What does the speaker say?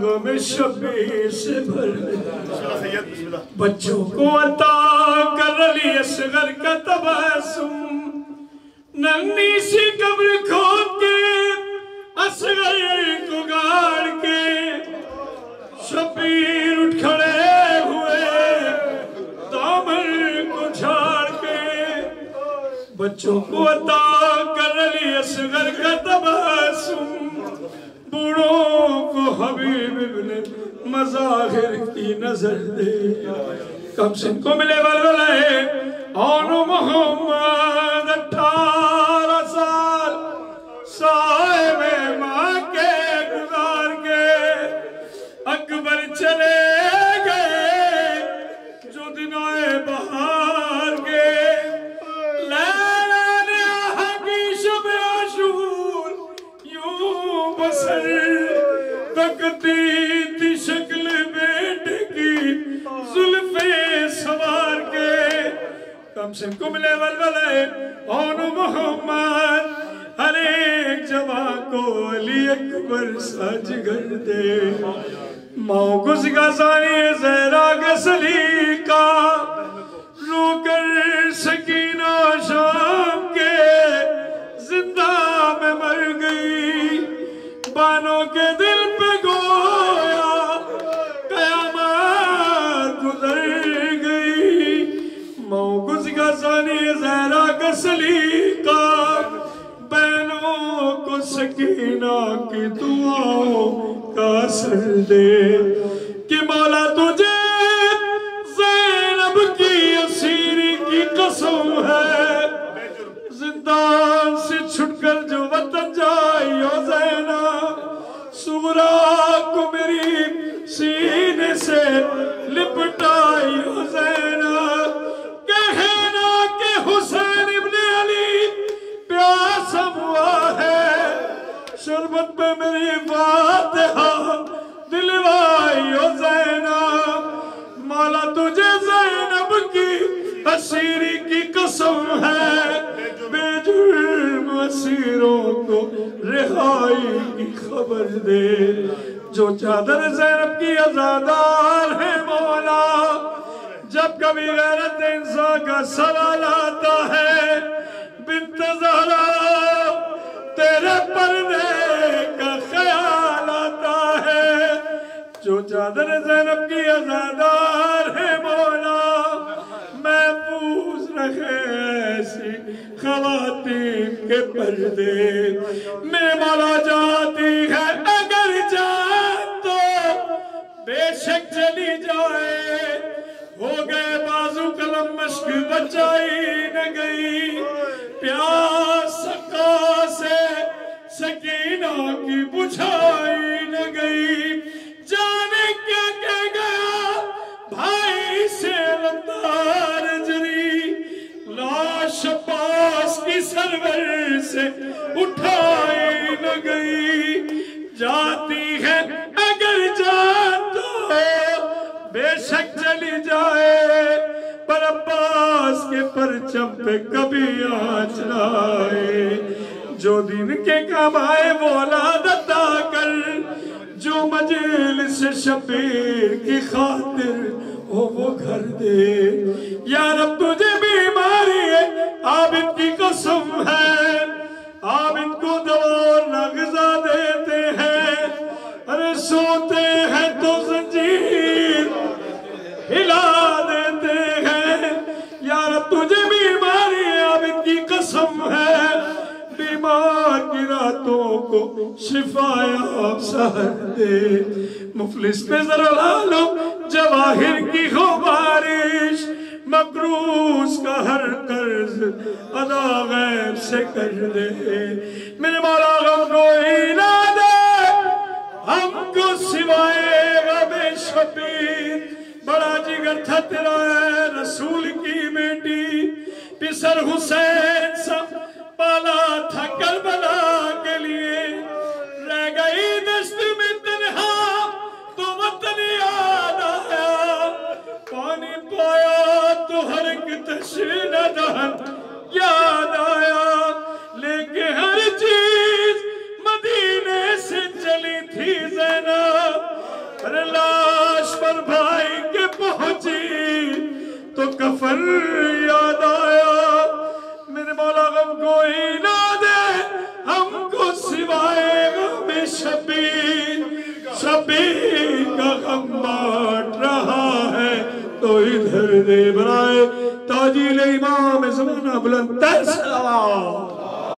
غم شبیر سے بھر بچوں کو عطا کر علی اصغر کا تباسم۔ ننی سی قبر کھود کے اصغر کو گاڑ کے۔ شبیر اٹھ کھڑے ہوئے دامر کو جھاڑ کے۔ بچوں کو عطا کر علی اصغر کا تباسم۔ بوڑھوں کو حبیب ابن مظاہر کی نظر دے۔ کم سن کو ملے ولولے آن محمد اٹھا۔ کم سے کم ولولے اون محمد ہر ایک جوان کو علی اکبر سج گر دے ماں گز گزانی زہرا گسلی کا رو کر سکی سکینہ کی دعاوں کا اثر دے کہ مولا تجھے زینب کی اسیری کی قسم ہے۔ زندان سے چھٹ کر جو وطن جائی او زینہ سغرا کو میری سینے سے شربت پہ میری فاتحہ دلوائی او زینہ مولا تجھے زینب کی اسیری کی قسم ہے۔ بے جرم اسیروں کو رہائی کی خبر دے۔ جو چادر زینب کی ازادار ہے مولا، جب کبھی غیرت انسان کا سوال آتا ہے، بنت زہرا تیرے پردے کا خیال آتا ہے۔ جو چادر زینب کی ازادار ہے مولا، محفوظ رکھے ایسی خواتین کے پردے۔ میں مولا جاتی ہے۔ سکینہ کی بجھائی نہ گئی۔ جانے کیا کہہ گیا؟ بھائی سے لمدار جری۔ لاش پاس کی سرور سے اٹھائی نہ گئی۔ جاتی ہے اگر جان تو بے شک چلی جائے۔ پر عباس کے پرچم پہ کبھی آنچ نہ آئے۔ جو دن کے کمائے اولاد عطا کر، جو مجلس شبیر کی خاطر ہو وہ گھر دے۔ یا رب تجھے بیماری ہے، عابد کی قسم ہے راتوں کو شفایا سہر دے مفلس پہ ذرا جواہر کی ہو بارش مقروض کا ہر قرض ادا غیب سے کر دے۔ میرے مولا غم کوئی نہ دے، ہم کو سوائے غم شبیر بڑا جگر تھا تیرا ہے رسول کی بیٹی، پسر حسین تو کفر یاد آیا۔ میرے مولا، غم کوئی نہ دے۔ ہم کو سوائے غم شبیر شبیر کا غم بات رہا ہے۔ تو ادھر دے برائے تاجیل امام زمانہ بلند۔ تیسا